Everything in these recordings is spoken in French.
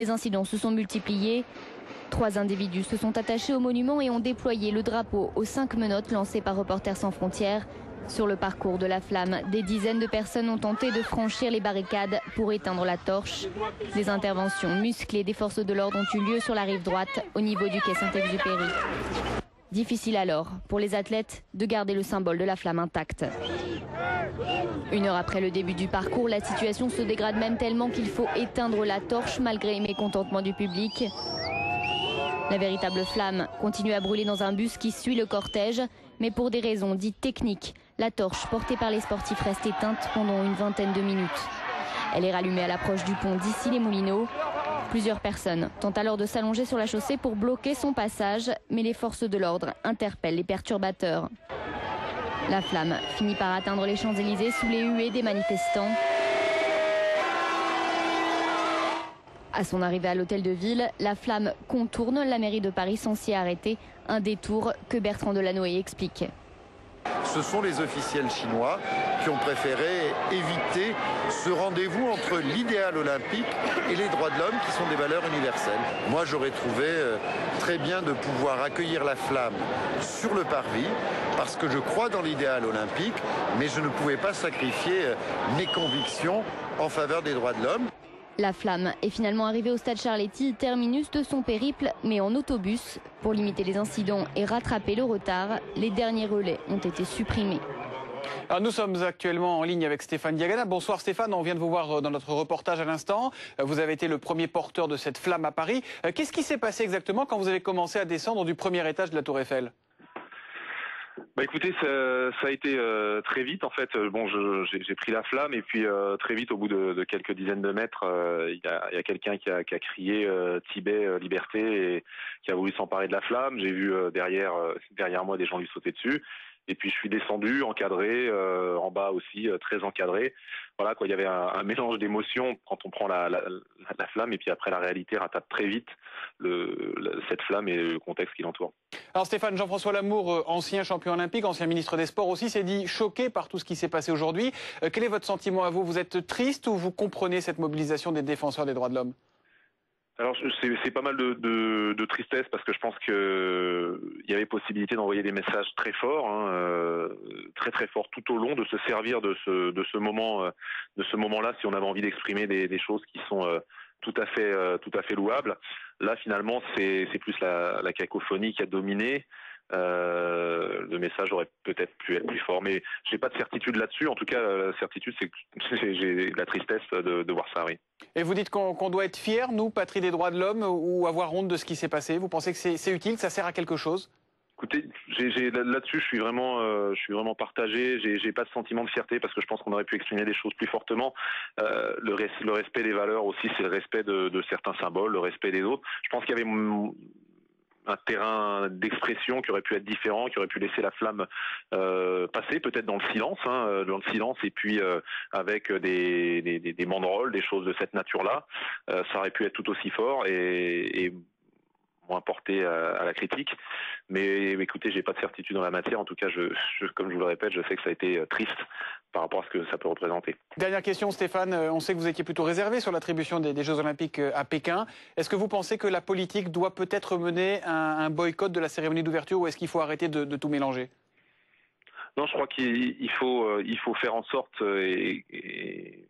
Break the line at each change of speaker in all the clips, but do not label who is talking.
Les incidents se sont multipliés. Trois individus se sont attachés au monument et ont déployé le drapeau aux cinq menottes lancées par Reporters sans frontières. Sur le parcours de la flamme, des dizaines de personnes ont tenté de franchir les barricades pour éteindre la torche. Des interventions musclées des forces de l'ordre ont eu lieu sur la rive droite, au niveau du quai Saint-Exupéry. Difficile alors pour les athlètes de garder le symbole de la flamme intact. Une heure après le début du parcours, la situation se dégrade même tellement qu'il faut éteindre la torche malgré les mécontentements du public. La véritable flamme continue à brûler dans un bus qui suit le cortège, mais pour des raisons dites techniques, la torche portée par les sportifs reste éteinte pendant une vingtaine de minutes. Elle est rallumée à l'approche du pont d'ici les Moulineaux. Plusieurs personnes tentent alors de s'allonger sur la chaussée pour bloquer son passage, mais les forces de l'ordre interpellent les perturbateurs. La flamme finit par atteindre les Champs-Élysées sous les huées des manifestants. À son arrivée à l'hôtel de ville, la flamme contourne la mairie de Paris sans s'y arrêter. Un détour que Bertrand Delanoë explique.
Ce sont les officiels chinois qui ont préféré éviter ce rendez-vous entre l'idéal olympique et les droits de l'homme qui sont des valeurs universelles. Moi j'aurais trouvé euh, très bien de pouvoir accueillir la flamme sur le parvis parce que je crois dans l'idéal olympique mais je ne pouvais pas sacrifier euh, mes convictions en faveur des droits de l'homme.
La flamme est finalement arrivée au stade Charletti, terminus de son périple, mais en autobus. Pour limiter les incidents et rattraper le retard, les derniers relais ont été supprimés.
Nous sommes actuellement en ligne avec Stéphane Diagana. Bonsoir Stéphane, on vient de vous voir euh, dans notre reportage à l'instant. Euh, vous avez été le premier porteur de cette flamme à Paris. Euh, qu'est-ce qui s'est passé exactement quand vous avez commencé à descendre du premier étage de la Tour Eiffel?
Bah écoutez, ça, a été très vite en fait. Bon, j'ai pris la flamme et puis très vite, au bout de, quelques dizaines de mètres, il y a, y a quelqu'un qui a, qui a crié Tibet liberté et qui a voulu s'emparer de la flamme. J'ai vu derrière derrière moi des gens lui sauter dessus. Et puis je suis descendu, encadré, en bas aussi très encadré. Voilà quoi, il y avait un, mélange d'émotions quand on prend la, la, la, flamme et puis après la réalité rattrape très vite cette flamme et le contexte qui l'entoure.
Alors Stéphane, Jean-François Lamour, ancien champion olympique, ancien ministre des Sports aussi, s'est dit choqué par tout ce qui s'est passé aujourd'hui. Euh, quel est votre sentiment à vous? Vous êtes triste ou vous comprenez cette mobilisation des défenseurs des droits de l'homme?
Alors c'est pas mal de, de, de, tristesse parce que je pense que il y avait possibilité d'envoyer des messages très forts, hein, euh, très très forts tout au long, de se servir de ce de ce moment euh, de ce moment-là si on avait envie d'exprimer des, des, choses qui sont euh, tout à fait euh, tout à fait louables. Là finalement c'est c'est plus la, la cacophonie qui a dominé. Euh, le message aurait peut-être pu être plus fort, mais j'ai pas de certitude là-dessus. En tout cas, la certitude, c'est que j'ai la tristesse de, de, voir ça, oui.
Et vous dites qu'on qu doit être fier, nous, patrie des droits de l'homme, ou avoir honte de ce qui s'est passé. Vous pensez que c'est utile, ça sert à quelque chose?
Écoutez, là-dessus, je suis vraiment, euh, je suis vraiment partagé. J'ai pas de sentiment de fierté parce que je pense qu'on aurait pu exprimer des choses plus fortement. Euh, le, res le, respect des valeurs aussi, c'est le respect de, de, certains symboles, le respect des autres. Je pense qu'il y avait un terrain d'expression qui aurait pu être différent, qui aurait pu laisser la flamme euh, passer, peut-être dans le silence, hein, euh, dans le silence, et puis euh, avec des, des, des, des choses de cette nature-là, ça aurait pu être tout aussi fort et moins porté à, à, la critique. Mais écoutez, j'ai pas de certitude dans la matière. En tout cas, je, je, comme je vous le répète, je sais que ça a été triste par rapport à ce que ça peut représenter.
Dernière question, Stéphane. On sait que vous étiez plutôt réservé sur l'attribution des, des, Jeux Olympiques à Pékin. Est-ce que vous pensez que la politique doit peut-être mener un, un boycott de la cérémonie d'ouverture ou est-ce qu'il faut arrêter de, de, tout mélanger?
Non, je crois qu'il faut, il faut faire en sorte et, et,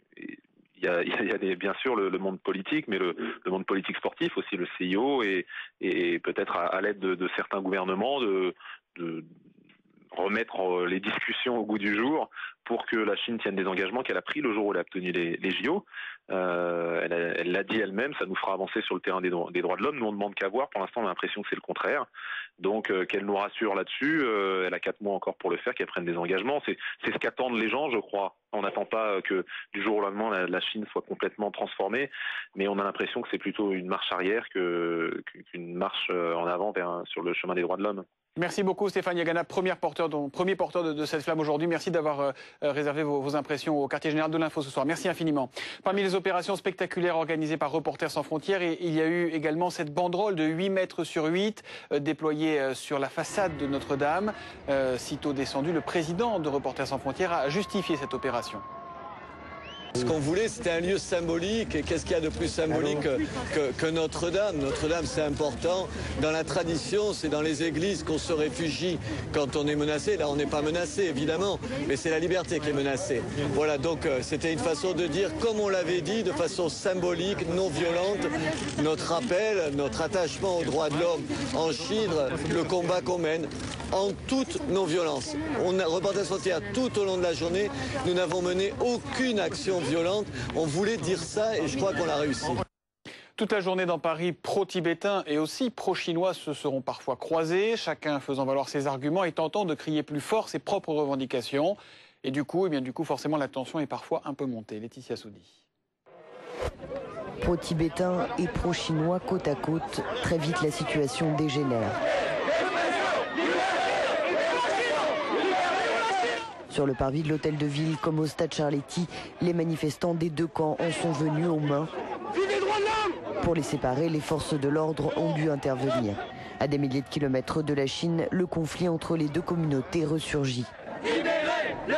il y a, des, bien sûr le, monde politique, mais le, monde politique sportif aussi, le CIO, et, et peut-être à, l'aide de, certains gouvernements de, remettre les discussions au goût du jour pour que la Chine tienne des engagements qu'elle a pris le jour où elle a obtenu les, les JO. Euh, elle l'a dit elle-même, ça nous fera avancer sur le terrain des, des droits de l'homme. Nous, on ne demande qu'à voir. Pour l'instant, on a l'impression que c'est le contraire. Donc, euh, qu'elle nous rassure là-dessus. Euh, elle a quatre mois encore pour le faire, qu'elle prenne des engagements. C'est ce qu'attendent les gens, je crois. On n'attend pas que du jour au lendemain la, la Chine soit complètement transformée, mais on a l'impression que c'est plutôt une marche arrière qu'une qu marche en avant vers, sur le chemin des droits de l'homme.
Merci beaucoup Stéphane Yagana, premier porteur, de, cette flamme aujourd'hui. Merci d'avoir euh, réservé vos, impressions au quartier général de l'info ce soir. Merci infiniment. Parmi les opérations spectaculaires organisées par Reporters sans frontières, il y a eu également cette banderole de 8 mètres sur 8 euh, déployée euh, sur la façade de Notre-Dame. Euh, sitôt descendu, le président de Reporters sans frontières a justifié cette opération.
Ce qu'on voulait, c'était un lieu symbolique. Et qu'est-ce qu'il y a de plus symbolique que, que Notre-Dame? Notre-Dame, c'est important. Dans la tradition, c'est dans les églises qu'on se réfugie quand on est menacé. Là, on n'est pas menacé, évidemment, mais c'est la liberté qui est menacée. Voilà, donc euh, c'était une façon de dire, comme on l'avait dit, de façon symbolique, non violente, notre rappel, notre attachement aux droits de l'homme en Chine, le combat qu'on mène en toute non-violence. On a reporté frontière tout au long de la journée. Nous n'avons mené aucune action violente. On voulait dire ça et je crois qu'on l'a réussi.
Toute la journée dans Paris, pro-tibétains et aussi pro-chinois se seront parfois croisés, chacun faisant valoir ses arguments et tentant de crier plus fort ses propres revendications. Et du coup, eh bien, du coup, forcément, la tension est parfois un peu montée. Laetitia Soudi.
Pro-tibétains et pro-chinois côte à côte, très vite la situation dégénère. Sur le parvis de l'hôtel de ville comme au stade Charletti, les manifestants des deux camps en sont venus aux mains. Pour les séparer, les forces de l'ordre ont dû intervenir. À des milliers de kilomètres de la Chine, le conflit entre les deux communautés ressurgit. Le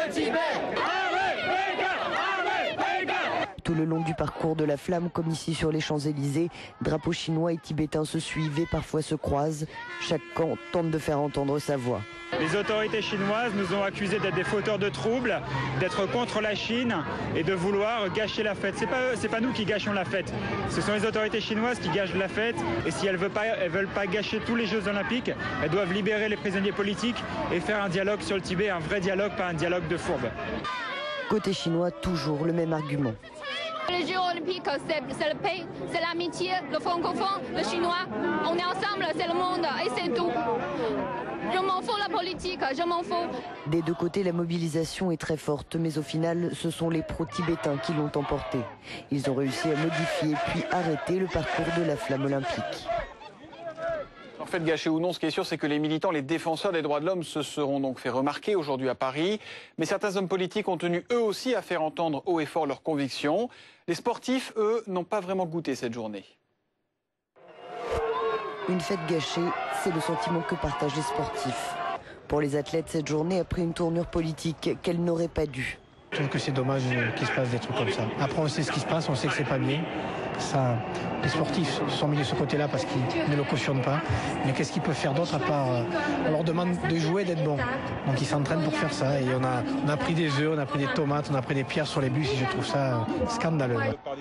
long du parcours de la flamme, comme ici sur les Champs-Élysées, drapeaux chinois et tibétains se suivent et parfois se croisent. Chaque camp tente de faire entendre sa voix.
Les autorités chinoises nous ont accusés d'être des fauteurs de troubles, d'être contre la Chine et de vouloir gâcher la fête. C'est pas c'est pas nous qui gâchons la fête. Ce sont les autorités chinoises qui gâchent la fête. Et si elles veulent pas, elles veulent pas gâcher tous les Jeux Olympiques, elles doivent libérer les prisonniers politiques et faire un dialogue sur le Tibet, un vrai dialogue, pas un dialogue de fourbe.
Côté chinois, toujours le même argument.
Les Jeux Olympiques, c'est le pays, c'est l'amitié, le francophone, le chinois. On est ensemble, c'est le monde et c'est tout. Je m'en fous la politique, je m'en fous.
Des deux côtés, la mobilisation est très forte, mais au final, ce sont les pro-tibétains qui l'ont emporté. Ils ont réussi à modifier puis arrêter le parcours de la flamme olympique.
En fait, gâché ou non, ce qui est sûr, c'est que les militants, les défenseurs des droits de l'homme se seront donc fait remarquer aujourd'hui à Paris. Mais certains hommes politiques ont tenu eux aussi à faire entendre haut et fort leurs convictions. Les sportifs, eux, n'ont pas vraiment goûté cette journée.
Une fête gâchée, c'est le sentiment que partagent les sportifs. Pour les athlètes, cette journée a pris une tournure politique qu'elle n'aurait pas dû.
Je trouve que c'est dommage qu'il se passe des trucs comme ça. Après, on sait ce qui se passe, on sait que c'est pas bien. Ça, les sportifs sont mis de ce côté-là parce qu'ils ne le cautionnent pas. Mais qu'est-ce qu'ils peuvent faire d'autre à part euh, On leur demande de jouer, d'être bons. Donc ils s'entraînent pour faire ça. Et on a, on a pris des œufs, on a pris des tomates, on a pris des pierres sur les bus. Et je trouve ça euh, scandaleux.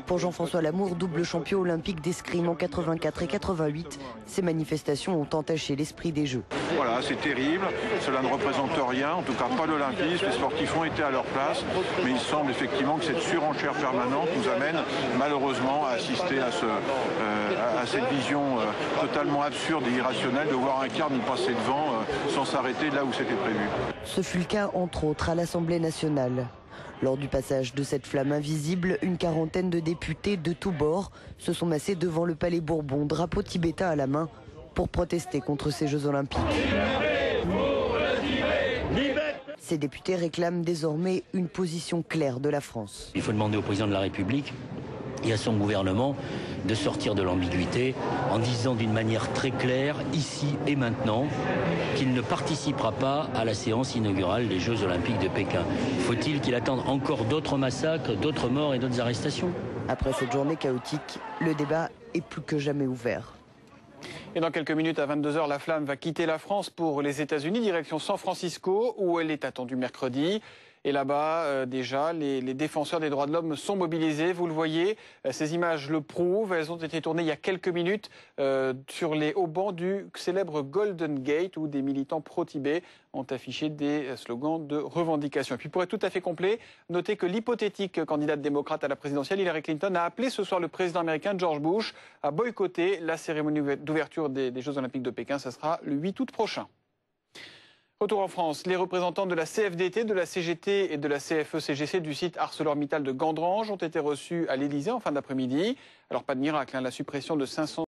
Pour Jean-François Lamour, double champion olympique d'escrime en 84 et 88, ces manifestations ont entaché l'esprit des Jeux.
Voilà, c'est terrible. Cela ne représente rien, en tout cas pas l'Olympisme. Les sportifs ont été à leur place. Mais il semble effectivement que cette surenchère permanente nous amène malheureusement à assister à, ce, euh, à cette vision euh, totalement absurde et irrationnelle de voir un car nous passer devant euh, sans s'arrêter là où c'était prévu.
Ce fut le cas entre autres à l'Assemblée nationale. Lors du passage de cette flamme invisible, une quarantaine de députés de tous bords se sont massés devant le Palais Bourbon, drapeau tibétain à la main, pour protester contre ces Jeux olympiques. Ces députés réclament désormais une position claire de la France.
Il faut demander au président de la République et à son gouvernement de sortir de l'ambiguïté en disant d'une manière très claire, ici et maintenant, qu'il ne participera pas à la séance inaugurale des Jeux olympiques de Pékin. Faut-il qu'il attende encore d'autres massacres, d'autres morts et d'autres arrestations?
Après cette journée chaotique, le débat est plus que jamais ouvert.
Et dans quelques minutes, à 22h, la flamme va quitter la France pour les États-Unis, direction San Francisco, où elle est attendue mercredi. Et là-bas, euh, déjà, les, défenseurs des droits de l'homme sont mobilisés. Vous le voyez, euh, ces images le prouvent. Elles ont été tournées il y a quelques minutes euh, sur les hauts bancs du célèbre Golden Gate, où des militants pro-Tibet ont affiché des slogans de revendication. Et puis, pour être tout à fait complet, notez que l'hypothétique candidate démocrate à la présidentielle, Hillary Clinton, a appelé ce soir le président américain George Bush à boycotter la cérémonie d'ouverture des, des Jeux Olympiques de Pékin. Ce sera le 8 août prochain. Retour en France, les représentants de la CFDT, de la CGT et de la CFE-CGC du site ArcelorMittal de Gandrange ont été reçus à l'Élysée en fin d'après-midi. Alors pas de miracle, hein, la suppression de 500